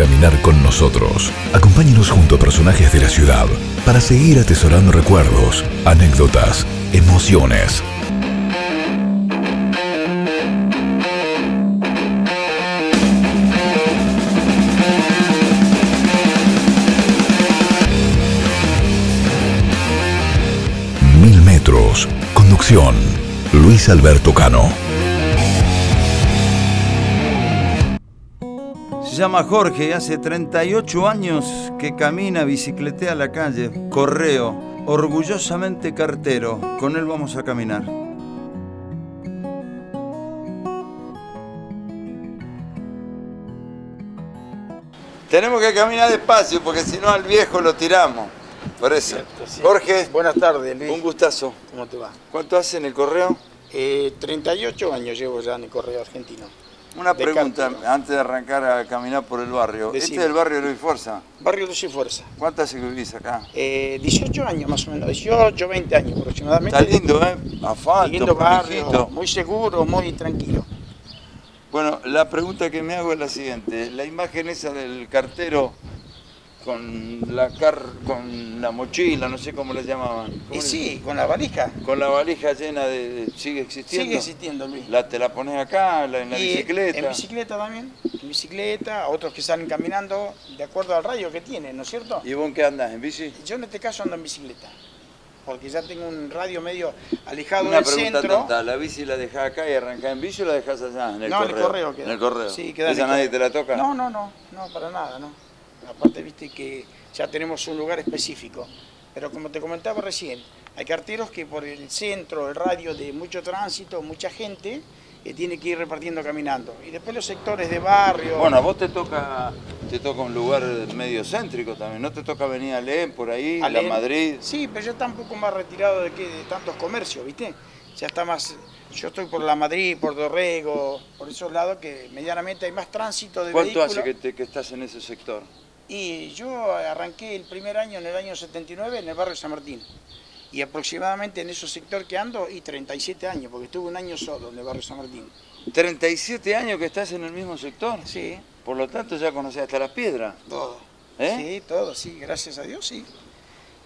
Caminar con nosotros. Acompáñenos junto a personajes de la ciudad para seguir atesorando recuerdos, anécdotas, emociones. Mil metros. Conducción. Luis Alberto Cano. Llama Jorge y hace 38 años que camina, bicicletea la calle, correo, orgullosamente cartero. Con él vamos a caminar. Tenemos que caminar despacio porque si no al viejo lo tiramos. Por eso. Jorge, Buenas tardes, Luis. un gustazo. ¿Cómo te va? ¿Cuánto hace en el correo? Eh, 38 años llevo ya en el Correo Argentino. Una pregunta antes de arrancar a caminar por el barrio. Decime. Este es el barrio de Luis Forza. Barrio Luz y Fuerza. ¿Cuánto hace que vivís acá? Eh, 18 años más o menos, 18, 20 años aproximadamente. Está lindo, ¿eh? Asfalto, Lindo barrio, muy seguro, muy tranquilo. Bueno, la pregunta que me hago es la siguiente. La imagen esa del cartero con la car con la mochila, no sé cómo le llamaban. ¿Cómo Y le- sí, con la valija, Con la valija llena de... ¿Sigue existiendo? sigue existiendo, Luis. La, ¿Te la pones acá, la- en la Y bicicleta? En bicicleta también, en bicicleta, otros que salen caminando de acuerdo al radio que tienen, ¿no es cierto? ¿Y vos en qué andas? ¿En bici? Yo en este caso ando en bicicleta, porque ya tengo un radio medio alejado Una del pregunta centro. tonta. ¿La bici la dejás acá y arrancás en bici o la dejás allá, en el no, correo? en el correo queda. En el correo. Sí, queda ¿Esa nadie correo. te la toca? No, no, no, no, para nada, no. Aparte, viste que ya tenemos un lugar específico. Pero como te comentaba recién, hay carteros que por el centro, el radio de mucho tránsito, mucha gente, eh, tiene que ir repartiendo caminando. Y después los sectores de barrio. Bueno, a vos te toca, te toca un lugar medio céntrico también, ¿no te toca venir a León por ahí, a la. Madrid? Sí, pero yo tampoco más retirado de, que, de tantos comercios, ¿viste? Ya está más. Yo estoy por la Madrid, por Dorrego, por esos lados que medianamente hay más tránsito de ¿Cuánto vehículos. hace que, te- que estás en ese sector? Y yo arranqué el primer año en el año 79 en el barrio San Martín. Y aproximadamente en ese sector que ando, y 37 años, porque estuve un año solo en el barrio San Martín. 37 años que estás en el mismo sector, Sí, por lo tanto ya conocés hasta las piedras. todo. ¿Eh? Sí, todo, sí, gracias a Dios, sí.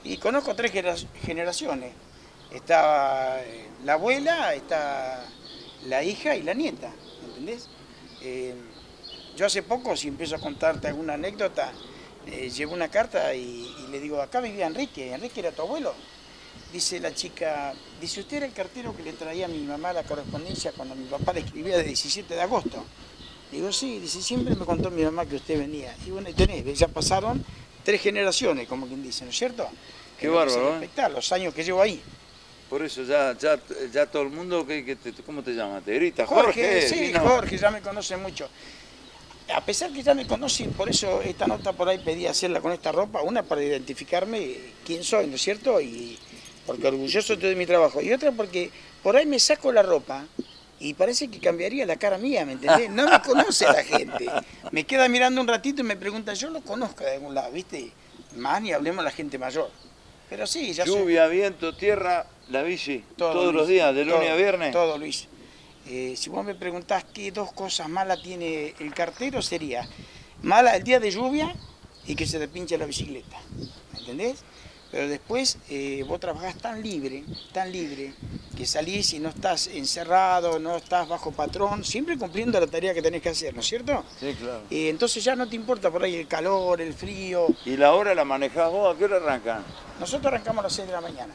Y conozco tres genera- generaciones. Está eh, la abuela, está la hija y la nieta, ¿entendés? Eh, yo hace poco, si empiezo a contarte alguna anécdota, eh, llevo una carta y, y le digo, acá vivía Enrique, Enrique era tu abuelo. Dice la chica, dice, usted era el cartero que le traía a mi mamá la correspondencia cuando mi papá le escribía de 17 de agosto. Digo, sí, dice, siempre me contó mi mamá que usted venía. Y bueno, y tenés, ya pasaron tres generaciones, como quien dice, ¿no es cierto? Qué se bárbaro, ¿eh? los años que llevo ahí. Por eso ya, ya, ya todo el mundo, que, que te- ¿cómo te llamas? ¿Te grita? Jorge, Jorge, sí. Jorge, ya me conoce mucho. A pesar que ya me conocen, por eso esta nota por ahí pedí hacerla con esta ropa, una para identificarme quién soy, ¿no es cierto? Y porque orgulloso estoy de mi trabajo. Y otra porque por ahí me saco la ropa y parece que cambiaría la cara mía, ¿me entendés? No me conoce la gente. Me queda mirando un ratito y me pregunta, yo lo conozco de algún lado, ¿viste? Más ni hablemos de la gente mayor. Pero sí, ya soy- Lluvia, viento, tierra, la bici, todo, todos Luis, los días, de lunes todo, a viernes. Todo, Luis. Eh, si vos me preguntás qué dos cosas malas tiene el cartero, sería mala el día de lluvia y que se te pinche la bicicleta. ¿Me entendés? Pero después eh, vos trabajás tan libre, tan libre, que salís y no estás encerrado, no estás bajo patrón, siempre cumpliendo la tarea que tenés que hacer, ¿no es cierto? Sí, claro. Eh, entonces ya no te importa por ahí el calor, el frío. ¿Y la hora la manejás vos? ¿A qué hora arrancan? Nosotros arrancamos a las 6 de la mañana.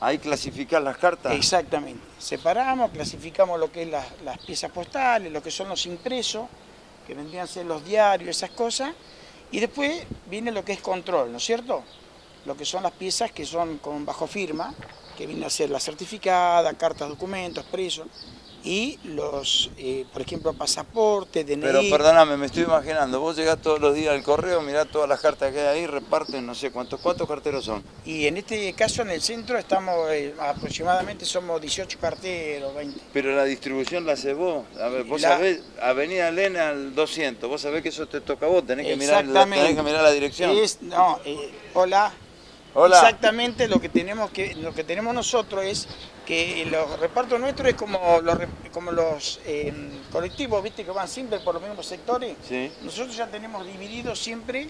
Ahí clasificás las cartas. Exactamente. Separamos, clasificamos lo que es las, piezas postales, lo que son los impresos, que vendrían a ser los diarios, esas cosas, y después viene lo que es control, ¿no es cierto? Lo que son las piezas que son con bajo firma, que viene a ser la certificada, cartas, documentos, presos, y los, eh, por ejemplo, pasaporte, DNI. Pero perdóname, me estoy imaginando, vos llegás todos los días al correo, mirás todas las cartas que hay ahí, reparten no sé cuántos, ¿cuántos carteros son? Y en este caso, en el centro, estamos eh, aproximadamente, somos 18 carteros, 20. Pero la distribución la haces vos. A ver, vos La- sabés, Avenida Elena al 200, vos sabés que eso te toca a vos, tenés que mirar, tenés que mirar la dirección. Es, no, eh, hola, Hola. Exactamente lo que tenemos que lo que tenemos nosotros es que los repartos nuestros es como los como los eh, colectivos, viste que van siempre por los mismos sectores. Sí. Nosotros ya tenemos divididos siempre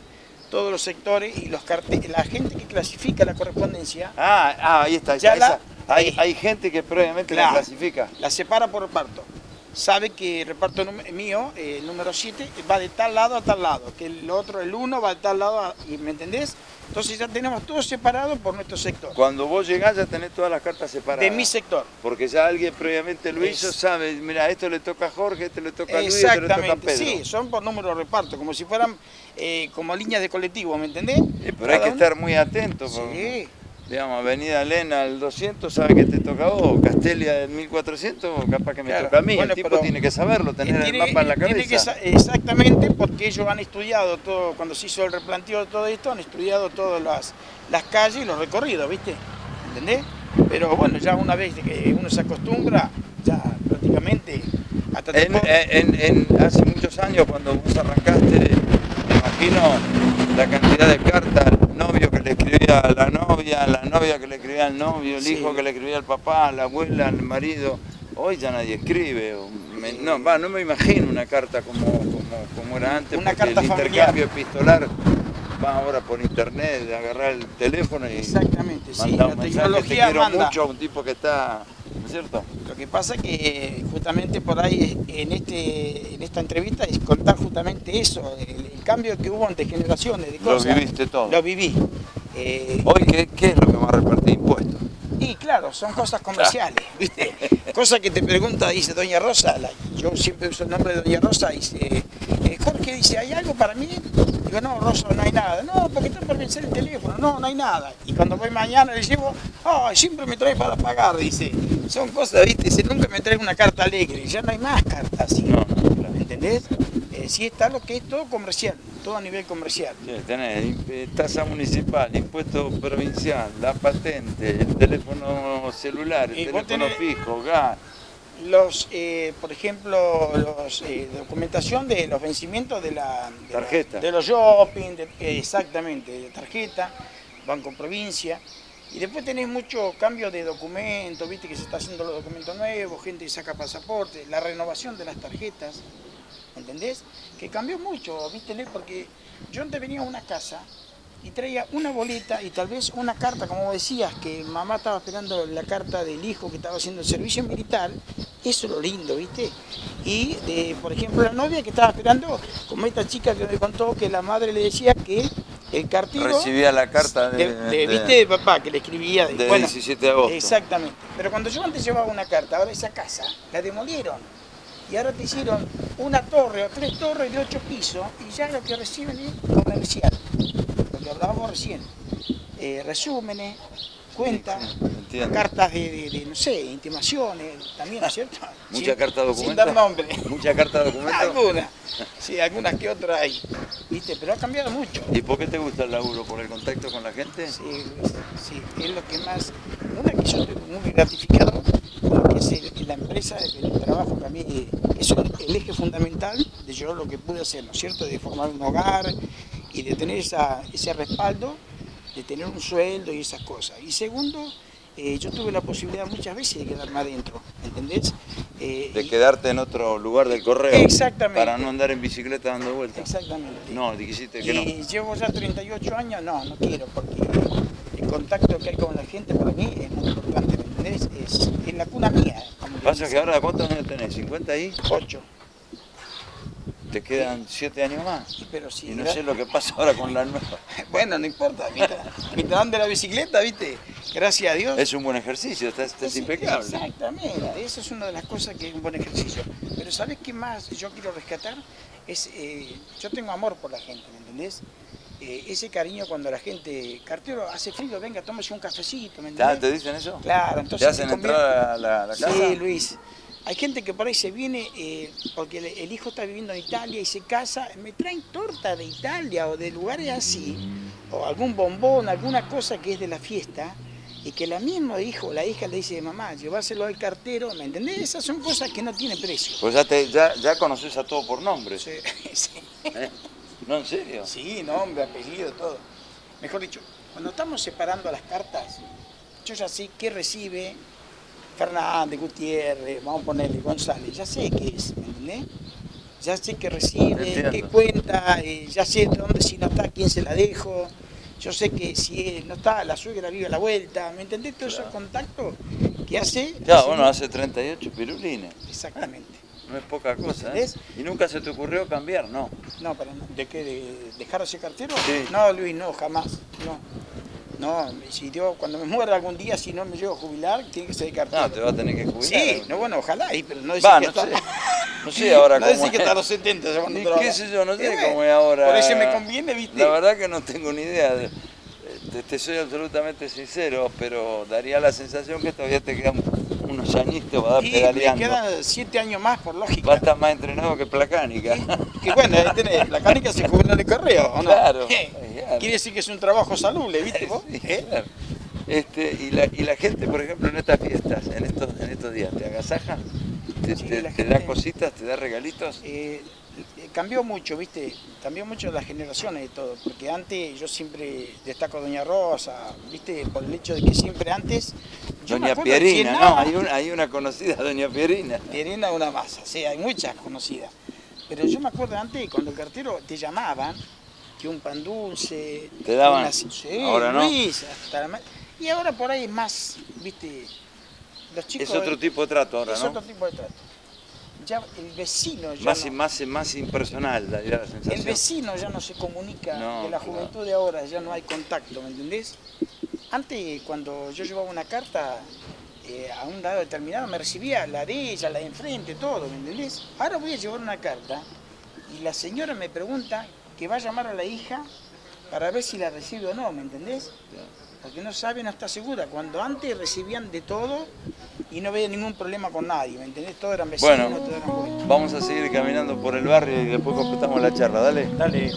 todos los sectores y los carte- la gente que clasifica la correspondencia Ah, ah, ahí está. Esa- la- esa. Hay, ahí. hay gente que previamente la clasifica. la separa por reparto. Sabe que el reparto mío, eh, el número 7, va de tal lado a tal lado, que el otro, el 1, va de tal lado, a- y ¿me entendés? Entonces ya tenemos todo separado por nuestro sector. Cuando vos llegás ya tenés todas las cartas separadas. De mi sector. Porque ya alguien previamente lo hizo, sabe, mira, esto le toca a Jorge, esto le toca a Luis, esto le toca a Exactamente, Pedro. sí, son por número de reparto, como si fueran eh, como líneas de colectivo, ¿me entendés? Sí, pero hay que uno- estar muy atento. porque, Sí, Digamos, Avenida Elena al 200 sabe que te toca a vos, Castelia del 1400 capaz que me Claro. toca a mí. Bueno, el tipo tiene que saberlo, tener Eh, el mapa en la tiene cabeza. que exactamente, porque ellos han estudiado todo, cuando se hizo el replanteo de todo esto, han estudiado todas las, las calles y los recorridos, ¿viste? ¿Entendés? Pero bueno, ya una vez que uno se acostumbra, ya prácticamente hasta En, puedo- en- en- hace muchos años, cuando vos arrancaste, me imagino la cantidad de cartas, el le escribía a la novia, la novia que le escribía al novio, el Sí. hijo que le escribía al papá, la abuela, al marido. Hoy ya nadie escribe. me- no, va, no me imagino una carta como, como, como era antes, Una porque carta el intercambio epistolar va ahora por internet, de agarrar el teléfono y Exactamente, sí, la mensaje, te tecnología quiero manda. mucho a un tipo que está, ¿no es cierto? Lo que pasa es que eh, justamente por ahí en, este, en esta entrevista es contar justamente eso, el, el cambio que hubo entre generaciones de Lo cosas. viviste todo. Lo viví. Eh, Hoy, ¿qué, qué es lo que más repartí? Impuestos. Y claro, son cosas comerciales, ¿viste? Cosas que te pregunta, dice Doña Rosa, la- yo siempre uso el nombre de Doña Rosa, dice, eh, Jorge dice, ¿hay algo para mí? Digo, no, Rosa, no hay nada. No, porque está por vencer el teléfono, no, no hay nada. Y cuando voy mañana le llevo, siempre me trae para pagar, dice. Son cosas, ¿viste? Dice, nunca me trae una carta alegre, ya no hay más cartas así. No, no, claro. ¿Me entendés? Eh, sí está lo que es todo comercial, todo a nivel comercial. Sí, tenés imp- tasa municipal, impuesto provincial, la patente, el teléfono celular, el teléfono fijo, gas. Los, eh, por ejemplo, los eh, documentación de los vencimientos de la de la- Tarjeta. de los shopping, de- eh, exactamente, de tarjeta, Banco Provincia. Y después tenés mucho cambio de documentos, viste que se está haciendo los documentos nuevos, gente que saca pasaporte, la renovación de las tarjetas, ¿entendés? Que cambió mucho, viste, porque yo antes venía a una casa y traía una boleta y tal vez una carta, como decías, que mamá estaba esperando la carta del hijo que estaba haciendo el servicio militar, eso es lo lindo, ¿viste? Y, de, por ejemplo, la novia que estaba esperando, como esta chica que me contó que la madre le decía que el cartero... Recibía la carta de, de- de- de- ¿Viste? De papá, que le escribía. de- de bueno, 17 de agosto. Exactamente. Pero cuando yo antes llevaba una carta, ahora esa casa la demolieron. Y ahora te hicieron una torre o tres torres de ocho pisos y ya lo que reciben es comercial. Lo que hablábamos recién. Eh, resúmenes, cuentas, Sí, entiendo. cartas de, de- de, no sé, intimaciones, también, ¿no es cierto? Mucha Sin- carta de Sin documento. dar nombre. Mucha carta de documento. Algunas. Sí, algunas que otras hay. ¿Viste? Pero ha cambiado mucho. ¿Y por qué te gusta el laburo? ¿Por el contacto con la gente? Sí, sí, es lo que más, una que yo estoy muy gratificado es el- la empresa, el trabajo que a mí es un- el eje fundamental de yo lo que pude hacer, ¿no es cierto? De formar un hogar y de tener esa, ese respaldo, de tener un sueldo y esas cosas. Y segundo, eh, yo tuve la posibilidad muchas veces de quedarme adentro, ¿entendés? Eh, De quedarte en otro lugar del correo. Exactamente. Para no andar en bicicleta dando vueltas. Exactamente. No, dijiste que no. Y llevo ya 38 años, no, no quiero, porque el contacto que hay con la gente para mí es muy importante, ¿me entendés? Es, es la cuna mía. como Pasa dicen. que ahora, ¿cuántos años tenés? ¿50 ahí? Ocho. Te quedan 7 años más. Pero Y no sé lo que pasa ahora con la nueva. Bueno, no importa, mientras, ande la bicicleta, ¿viste? Gracias a Dios. Es un buen ejercicio, estás, estás Sí, impecable. Exactamente, eso es una de las cosas que es un buen ejercicio. Pero ¿sabes qué más yo quiero rescatar? Es, eh, yo tengo amor por la gente, ¿me entendés? Eh, ese cariño cuando la gente, cartero, hace frío, venga, tómese un cafecito, ¿me ¿Ya entendés? te dicen eso? Claro, ¿Te entonces... hacen te conviene- entrar a la, casa? Sí, Luis. Hay gente que por ahí se viene eh, porque el, hijo está viviendo en Italia y se casa, me traen torta de Italia o de lugares así, o algún bombón, alguna cosa que es de la fiesta, y que la misma hijo la hija le dice, mamá, llevárselo al cartero, ¿me entendés? Esas son cosas que no tienen precio. Pues ya, te, ya, ya conoces a todo por nombre. Sí, sí. ¿eh? No, en serio. Sí, nombre, apellido, todo. Mejor dicho, Cuando estamos separando las cartas, yo ya sé qué recibe Fernández, Gutiérrez, vamos a ponerle González, ya sé qué es, ¿me entendés? Ya sé qué recibe, Entiendo. qué cuenta, eh, ya sé de dónde si no está, quién se la dejo. Yo sé que si no está, la suegra vive a la vuelta, ¿me entendés? Todos esos contactos que hace. Ya, hace- bueno, hace 38 pirulines. Exactamente. No es poca cosa, ¿eh? Y nunca se te ocurrió cambiar, ¿no? No, pero. ¿de qué? ¿De dejar de ser cartero? Sí. No, Luis, no, jamás. No. No, si Dios, cuando me muera algún día, si no me llego a jubilar, tiene que ser de cartero. No, te va a tener que jubilar. Sí, no, bueno, ojalá, y- pero no decir Va, que no está... sé. No sé ahora no cómo que es. está a los 70 ya cuando Y trabaja. qué sé yo, no sé bueno, cómo es ahora. Por eso me conviene, ¿viste? La verdad que no tengo ni idea. de- Te, te soy absolutamente sincero, pero daría la sensación que todavía te quedan añitos para dar Y me pedaleando. quedan 7 años más, por lógica. Va a estar más entrenado que Placánica. Que bueno, ahí tenés, la canica se jubiló en el correo, ¿o no? Claro, Eh, claro. Quiere decir que es un trabajo salubre, ¿viste vos? Sí, ¿Eh? claro. Este, y, la, y la gente, por ejemplo, en estas fiestas, en estos, en estos días, ¿te agasaja? ¿Te, Sí, te- la te da gente- cositas? ¿Te da regalitos? Eh, eh, cambió mucho, ¿viste? Cambió mucho las generaciones de todo, porque antes yo siempre destaco a Doña Rosa, ¿viste? Por el hecho de que siempre antes... Doña Pierina, ¿no? Hay, un- hay una conocida, Doña Pierina. Pierina una masa, sí, hay muchas conocidas. Pero yo me acuerdo antes cuando el cartero te llamaban, que un pan dulce. ¿Te daban? una- sí, Ahora no. Luis, hasta la Y ahora por ahí es más, viste, los chicos. Es otro tipo de trato ahora, es ¿no? otro tipo de trato. Ya el vecino ya Más, no, más, más impersonal, la el sensación. vecino ya no se comunica, No, de la claro. juventud de ahora ya no hay contacto, ¿me entendés? Antes, cuando yo llevaba una carta eh, a un lado determinado, me recibía la de ella, la de enfrente, todo, ¿me entendés? Ahora voy a llevar una carta y la señora me pregunta que va a llamar a la hija para ver si la recibe o no, ¿me entendés? Porque no sabe, no está segura. Cuando antes recibían de todo y no veía ningún problema con nadie, ¿me entendés? Todos eran vecinos, Bueno. todos eran buenos. Vamos a seguir caminando por el barrio y después completamos la charla, dale. Dale.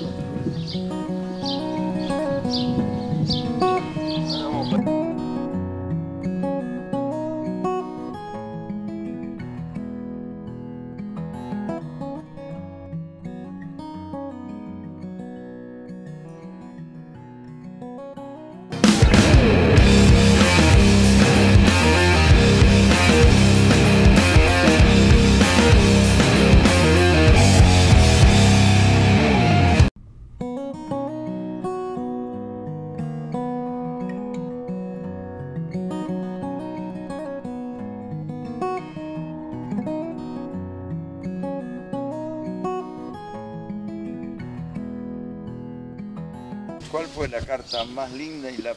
¿Cuál fue la carta más linda y la,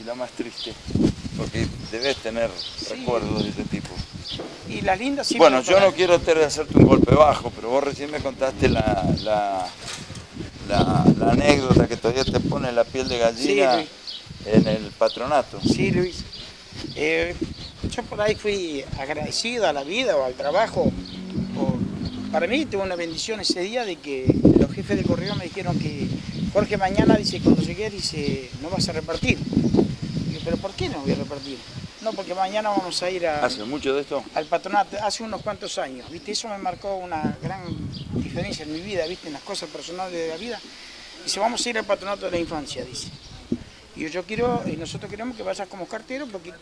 y la más triste? Porque debes tener recuerdos de ese tipo. Y lindas siempre Bueno, yo no quiero te- hacerte un golpe bajo, pero vos recién me contaste la, la, la- la anécdota que todavía te pone la piel de gallina en el patronato. Sí, Luis. Eh, yo por ahí fui agradecido a la vida o al trabajo. o- para mí tuve una bendición ese día de que los jefes del correo me dijeron que Jorge mañana dice, cuando llegué, dice, no vas a repartir. Pero ¿por qué no voy a repartir? No, porque mañana vamos a ir a, ¿Hace mucho de esto? al patronato, hace unos cuantos años, ¿viste? Eso me marcó una gran diferencia en mi vida, ¿viste? En las cosas personales de la vida. Dice, vamos a ir al patronato de la infancia, dice. Y yo, yo quiero, y nosotros queremos que vayas como cartero, porque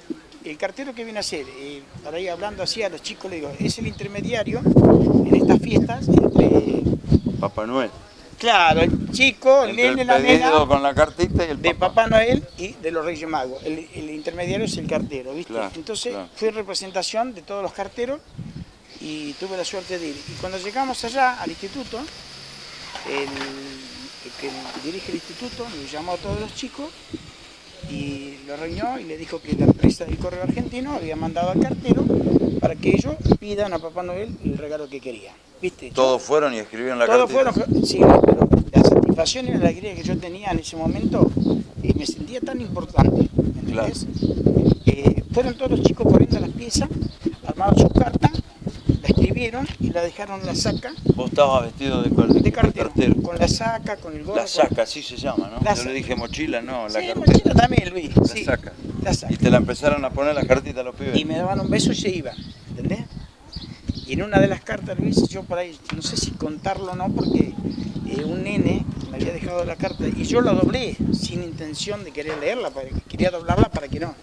el cartero que viene a hacer, eh, para ir hablando así a los chicos, le digo, es el intermediario en estas fiestas entre, Papá Noel. Claro, el chico, el nene, el la nena, con la cartita y el de papá. Papá Noel y de los Reyes Magos. El, el intermediario es el cartero, ¿viste? Claro, Entonces claro. fui representación de todos los carteros y tuve la suerte de ir. Y cuando llegamos allá al instituto, el, que dirige el instituto me llamó a todos los chicos y lo reunió y le dijo que la empresa del correo argentino había mandado al cartero para que ellos pidan a Papá Noel el regalo que querían. ¿Viste? Yo- Todos fueron y escribieron la todos cartita. fueron, sí, pero la satisfacción y la alegría que yo tenía en ese momento, eh, me sentía tan importante, ¿me Claro. entendés? Eh, fueron todos los chicos corriendo a las piezas, armaron sus cartas, la escribieron y la dejaron en la saca Vos estabas vestido de, cartero, cartero. con la saca, con el gorro. La saca, así se llama, ¿no? La Yo saca. le dije mochila, no, la Sí, cartera. mochila también, Luis. La sí, saca. la saca. Y te la empezaron a poner la cartita a los pibes. y me daban un beso y se iban, ¿entendés? Y en una de las cartas, Luis, yo por ahí, no sé si contarlo o no, porque eh, un nene me había dejado la carta y yo la doblé sin intención de querer leerla, porque quería doblarla para que no.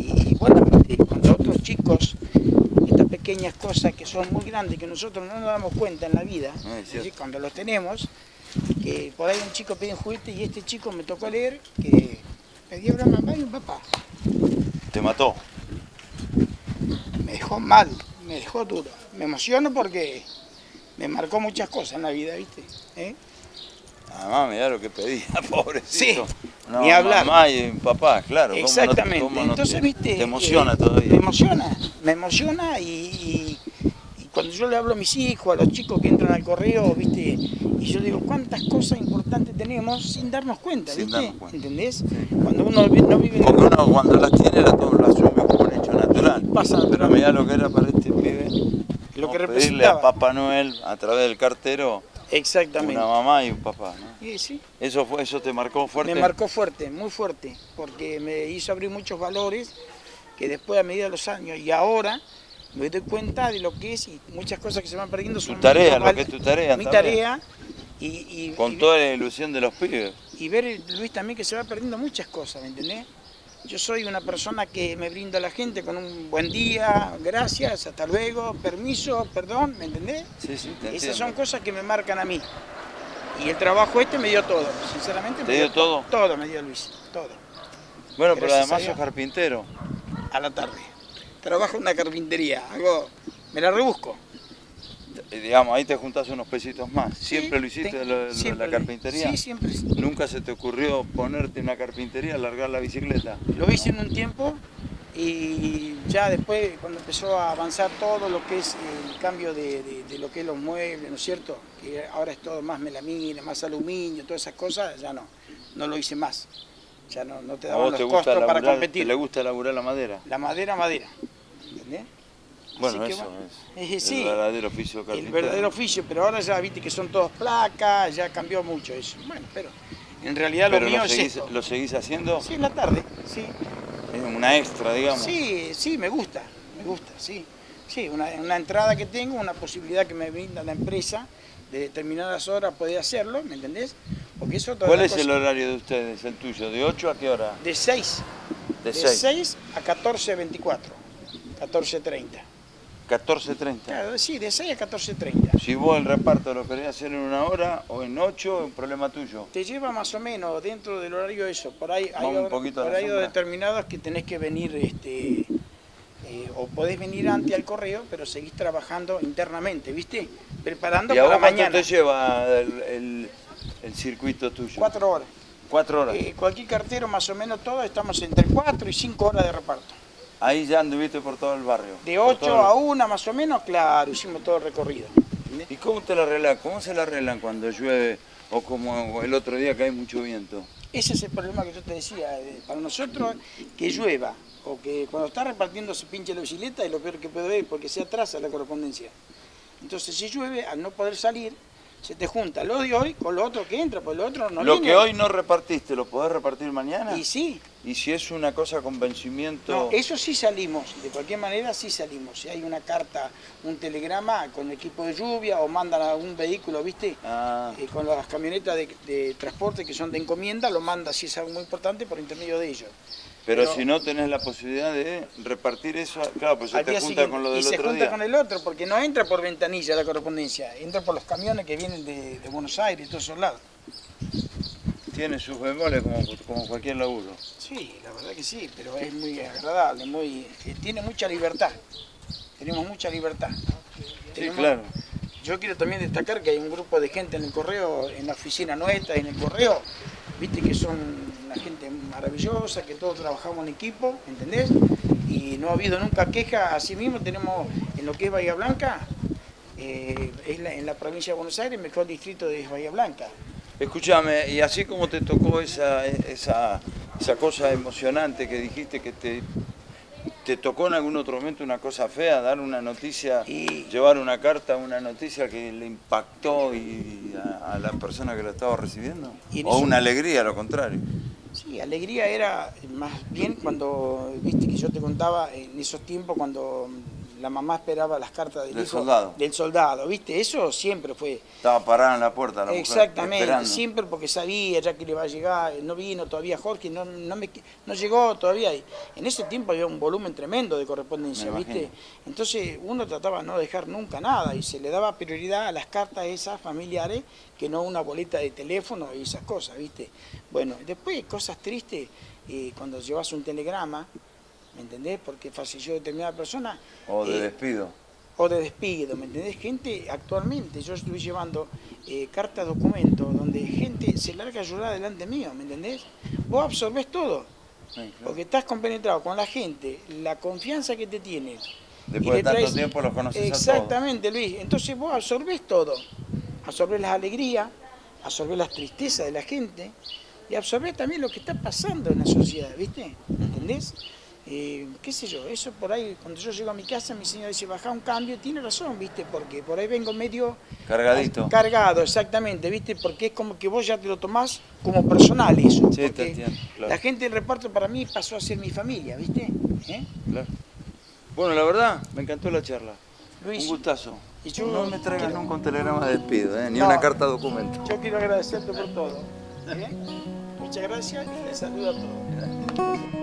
Y bueno, eh, cuando otros chicos, estas pequeñas cosas que son muy grandes, que nosotros no nos damos cuenta en la vida, Ah, es decir, cuando los tenemos, que por ahí un chico pide un juguete y este chico me tocó leer que pedía una mamá y un papá. Te mató. me dejó mal, me dejó duro. Me emociono porque me marcó muchas cosas en la vida, ¿viste? ¿Eh? Además, mirá lo que pedía, pobrecito. Sí, No, ni hablar. Mamá y papá, claro. ¿cómo no- Exactamente. cómo no Entonces, te- ¿viste? Te emociona Eh, todavía. Me emociona, me emociona y, y- y cuando yo le hablo a mis hijos, a los chicos que entran al correo, ¿viste? Y yo digo, ¿cuántas cosas importantes tenemos sin darnos cuenta, Sin ¿viste? darnos cuenta. ¿Entendés? Cuando uno no vive en Porque uno cuando las tiene las las asume como un hecho natural. Pasa Pero natural. mirá lo que era para este pibe. Lo que Pedirle a representaba. Papá Noel a través del cartero Exactamente. una mamá y un papá. ¿no? Y sí. Eso fue, eso te marcó fuerte. Me marcó fuerte, muy fuerte, porque me hizo abrir muchos valores que después a medida de los años y ahora me doy cuenta de lo que es y muchas cosas que se van perdiendo Tu son tarea, lo que es tu tarea Mi también. tarea y, y- Con y- toda la ilusión de los pibes. y ver, Luis, también que se va perdiendo muchas cosas, ¿me entendés? Yo soy una persona que me brinda a la gente con un buen día, gracias, hasta luego, permiso, perdón, ¿me entendés? Sí, sí, te Esas son cosas que me marcan a mí. Y el trabajo este me dio todo, sinceramente. ¿Te me dio todo? Todo me dio Luis, todo. Bueno, pero Gracias además sos carpintero. a la tarde. Trabajo en una carpintería, hago, me la rebusco. Eh, Digamos, ahí te juntás unos pesitos más. ¿Siempre Sí, lo hiciste te- lo- lo de siempre la carpintería? Sí, siempre. ¿Nunca se te ocurrió ponerte en una carpintería, largar la bicicleta? Lo hice en un tiempo y ya después cuando empezó a avanzar todo lo que es el cambio de, de- de lo que es los muebles, ¿no es cierto? Que ahora es todo más melamina, más aluminio, todas esas cosas, ya no, no lo hice más. Ya no, no te ¿A daban los te costos para competir. te le gusta laburar la madera? La madera, madera. ¿Entendés? Bueno, Así que eso bueno, es eh, sí. el verdadero oficio de El carpintero. verdadero oficio, pero ahora ya viste que son todos placas, ya cambió mucho eso. Bueno, pero en realidad Pero lo mío lo es seguís, esto. lo seguís haciendo, Sí, en la tarde, sí. es una extra, digamos. Sí, sí, me gusta, me gusta, sí. Sí, una, una entrada que tengo, una posibilidad que me brinda la empresa de determinadas horas poder hacerlo, ¿me entendés? Porque eso ¿Cuál es el horario de ustedes, el tuyo? ¿De 8 a qué hora? De 6. De De 6. 6 a 14.24. 14.30. 14.30. Claro, sí, de 6 a 14.30. Si vos el reparto lo querés hacer en una hora o en 8, es un problema tuyo. Te lleva más o menos dentro del horario eso. Por ahí hay un poquito a la horarios sombra. determinados que tenés que venir, este, eh, o podés venir antes al correo, pero seguís trabajando internamente, ¿viste? Preparando ¿Y para cuánto mañana. te lleva el, el- el circuito tuyo? Cuatro horas. Cuatro horas. Eh, cualquier cartero, más o menos todo, estamos entre cuatro y cinco horas de reparto. Ahí ya anduviste por todo el barrio. De por 8 todo el- a 1 más o menos, claro, hicimos todo el recorrido. ¿entendés? ¿Y cómo te la arreglan? ¿Cómo se la arreglan cuando llueve o como el otro día que hay mucho viento? Ese es el problema que yo te decía. eh, Para nosotros, que llueva o que cuando está repartiendo se pinche la bicicleta es lo peor que puede haber porque se atrasa la correspondencia. Entonces, si llueve, al no poder salir, se te junta lo de hoy con lo otro que entra, pues lo otro no lo viene. que hoy no repartiste, ¿lo podés repartir mañana? Y sí, Y si es una cosa con vencimiento... no, eso sí salimos, de cualquier manera sí salimos. Si hay una carta, un telegrama con equipo de lluvia o mandan a un vehículo, ¿viste? Ah, Eh, con las camionetas de, de transporte que son de encomienda, lo manda, si es algo muy importante, por intermedio de ellos. Pero, pero- si no tenés la posibilidad de repartir eso, claro, pues se te junta con lo y del se otro junta día. con el otro, porque no entra por ventanilla la correspondencia, entra por los camiones que vienen de, de Buenos Aires y todos esos lados. Tiene sus bemoles como, como cualquier laburo. Sí, la verdad que sí, pero es muy agradable, muy, eh, tiene mucha libertad. Tenemos mucha libertad. Sí, claro. Yo quiero también destacar que hay un grupo de gente en el correo, en la oficina nuestra, en el correo, viste que son una gente maravillosa, que todos trabajamos en equipo, ¿entendés? Y no ha habido nunca queja, así mismo tenemos en lo que es Bahía Blanca, eh, en la provincia de Buenos Aires, mejor distrito es Bahía Blanca. Escúchame, y así como te tocó esa, esa, esa cosa emocionante que dijiste que te, te tocó en algún otro momento una cosa fea, dar una noticia, Y- llevar una carta, una noticia que le impactó y a, a la persona que la estaba recibiendo? ¿O una alegría, lo contrario? Sí, alegría era más bien cuando, viste que yo te contaba en esos tiempos cuando la mamá esperaba las cartas del, Del hijo- soldado. del soldado, ¿viste? Eso siempre fue. Estaba parada en la puerta la mujer, Exactamente, esperando. siempre porque sabía ya que le iba a llegar, no vino todavía Jorge, no, no, me, no llegó todavía. En ese tiempo había un volumen tremendo de correspondencia, Me ¿viste? imagino. Entonces uno trataba de no dejar nunca nada y se le daba prioridad a las cartas esas familiares que no una boleta de teléfono y esas cosas, ¿viste? Bueno, después cosas tristes, eh, cuando llevas un telegrama, ¿me entendés? Porque falleció determinada persona. O de eh, despido. o de despido, ¿me entendés? Gente, actualmente yo estoy llevando eh, cartas, documentos, donde gente se larga a llorar delante mío, ¿me entendés? Vos absorbés todo, Sí, claro. porque estás compenetrado con la gente, la confianza que te tiene. Después de tanto traes- tiempo los conoces a todos. Exactamente, Luis. Entonces vos absorbés todo. Absorbés las alegrías, absorbés las tristezas de la gente y absorbés también lo que está pasando en la sociedad, ¿viste? ¿Entendés? Eh, qué sé yo, eso por ahí, cuando yo llego a mi casa, mi señora dice, baja un cambio, tiene razón, ¿viste? Porque por ahí vengo medio... Cargadito. Cargado, exactamente, ¿viste? Porque es como que vos ya te lo tomás como personal eso. Sí, te porque entiendo, claro. La gente del reparto para mí pasó a ser mi familia, ¿viste? ¿Eh? Claro. Bueno, la verdad, me encantó la charla. Luis, Un gustazo. y yo no me traigas quiero- nunca un telegrama de despido, ¿eh? ni No. una carta documento. Yo quiero agradecerte por todo. ¿eh? Muchas gracias y les saludo a todos.